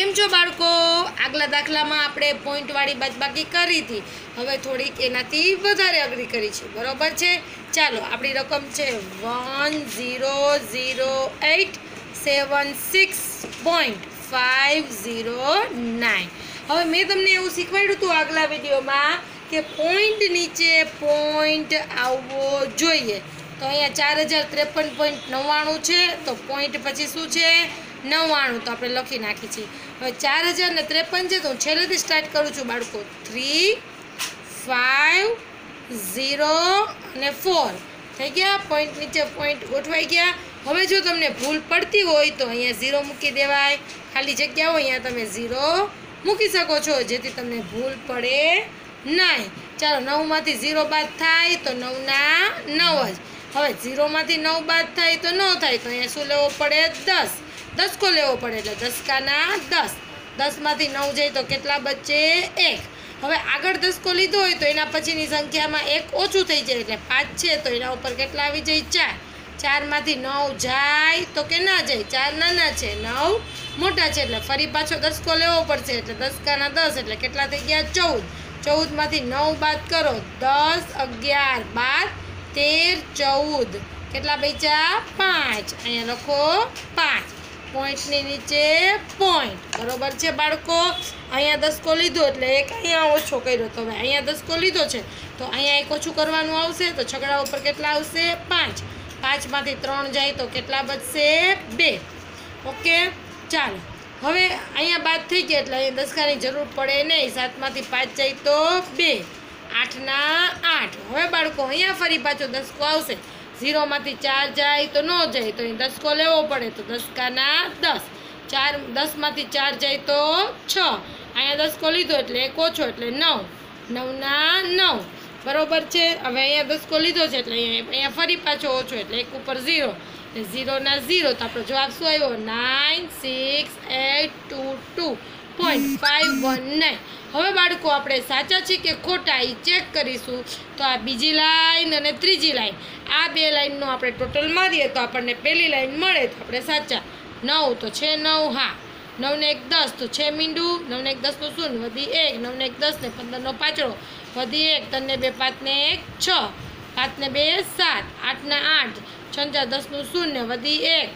કેમ છો બાળકો? આગલા દાખલામાં આપણે પોઈન્ટવાળી બાદબાકી કરી હતી. હવે થોડીક એનાથી વધારે અઘરી કરી છે. બરોબર છે? ચાલો, આપણી રકમ છે one zero zero eight seven six point five zero nine હવે મેં તમને એવું શીખવાડ્યું હતું આગલા વિડીયોમાં કે પોઈન્ટ નીચે પોઈન્ટ આવવો જોઈએ. તો અહીંયા ચાર હજાર ત્રેપન પોઈન્ટ નવ્વાણું છે. તો પોઈન્ટ પછી શું છે? નવ્વાણું. તો આપણે લખી નાખી છીએ હવે ચાર હજાર ને ત્રેપન છે તો હું છેલ્લેથી સ્ટાર્ટ કરું છું બાળકો. થ્રી ફાઇવ ઝીરો અને ફોર થઈ ગયા? પોઈન્ટ નીચે પોઈન્ટ ગોઠવાઈ ગયા. હવે જો તમને ભૂલ પડતી હોય તો અહીંયા ઝીરો મૂકી દેવાય. ખાલી જગ્યા હોય અહીંયા તમે ઝીરો મૂકી શકો છો, જેથી તમને ભૂલ પડે નહીં. ચાલો નવમાંથી ઝીરો બાદ થાય તો નવના નવ જ. હવે ઝીરોમાંથી નવ બાદ થાય તો ન થાય, તો અહીંયા શું લેવો પડે? દસ. દસકો લેવો પડે એટલે દસકાના દસ. દસમાંથી નવ જાય તો કેટલા બચે? એક. હવે આગળ દસકો લીધો હોય તો એના પછીની સંખ્યામાં એક ઓછું થઈ જાય એટલે પાંચ છે, તો એના ઉપર કેટલા આવી જાય? ચાર. ચારમાંથી નવ જાય તો કે ના જાય? ચાર નાના છે, નવ મોટા છે, એટલે ફરી પાછો દસકો લેવો પડશે એટલે દસકાના દસ, એટલે કેટલા થઈ ગયા? ચૌદ. ચૌદમાંથી નવ બાદ કરો, દસ અગિયાર બાર. તેર, ચૌદ. કેટલા બેચા પાંચ. અહીંયા લખો પાંચ. પોઈન્ટની નીચે પોઈન્ટ. બરોબર છે બાળકો? અહીંયા દસકો લીધો એટલે એક અહીંયા ઓછો કર્યો તો હવે અહીંયા દસકો લીધો છે. તો અહીંયા એક ઓછું કરવાનું આવશે તો છગડા ઉપર કેટલા આવશે? પાંચ. પાંચમાંથી ત્રણ જાય તો કેટલા બચશે? બે. ઓકે? ચાલો. હવે અહીંયા બાદ થઈ ગયા એટલે અહીંયા દસકાની જરૂર પડે નહીં. સાતમાંથી પાંચ જાય તો બે. આઠના આઠ. હવે બાળકો, અહીંયા ફરી પાછો દસકો આવશે. ઝીરોમાંથી ચાર જાય તો ન જાય, તો અહીં દસકો લેવો પડે તો દસકાના દસ. ચાર, દસમાંથી ચાર જાય તો છ. અહીંયા દસકો લીધો એટલે એક ઓછો એટલે નવ. નવના નવ. બરોબર છે? હવે અહીંયા દસકો લીધો છે એટલે અહીંયા ફરી પાછો ઓછો એટલે એક ઉપર ઝીરો. એટલે ઝીરોના ઝીરો તો આપણો જવાબ શું આવ્યો? Nine, six, eight, two two. Point five one nine હવે બાળકો, આપણે સાચા છે કે ખોટા એ ચેક કરીશું. તો આ બીજી લાઈન અને ત્રીજી લાઈન આ બે લાઈનનો આપણે ટોટલ મારીએ તો આપણને પહેલી લાઈન મળે તો આપણે સાચા. નવ તો છે નવ, હા. નવને એક દસ તો છે મીંડું. નવને એક દસનું શૂન્ય. વધી એક. નવને એક દસ ને પંદરનો પાછળો. વધી એક. ત્રણને બે, પાંચને એક, છ. પાંચને બે, સાત. આઠને આઠ. છંચા દસનું શૂન્ય. વધી એક.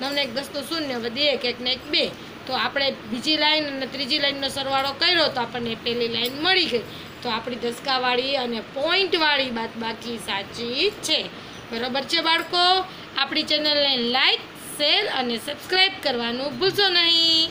નવને એક દસનું શૂન્ય. વધી એક. એકને એક, બે. તો આપણે બીજી લાઈન અને ત્રીજી લાઈનનો સરવાળો કર્યો તો આપણને પહેલી લાઈન મળી ગઈ. તો આપણી ધસકાવાળી અને પોઈન્ટવાળી બાદ બાકી સાચી છે. બરાબર છે બાળકો? આપણી ચેનલને લાઈક, શેર અને સબસ્ક્રાઈબ કરવાનું ભૂલશો નહીં.